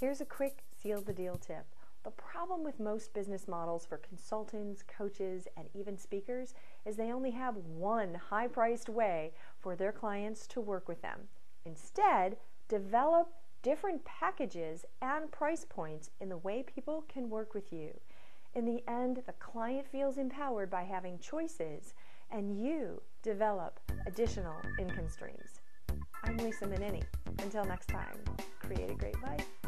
Here's a quick seal the deal tip. The problem with most business models for consultants, coaches, and even speakers is they only have one high priced way for their clients to work with them. Instead, develop different packages and price points in the way people can work with you. In the end, the client feels empowered by having choices, and you develop additional income streams. I'm Lisa Mininni. Until next time, create a great life.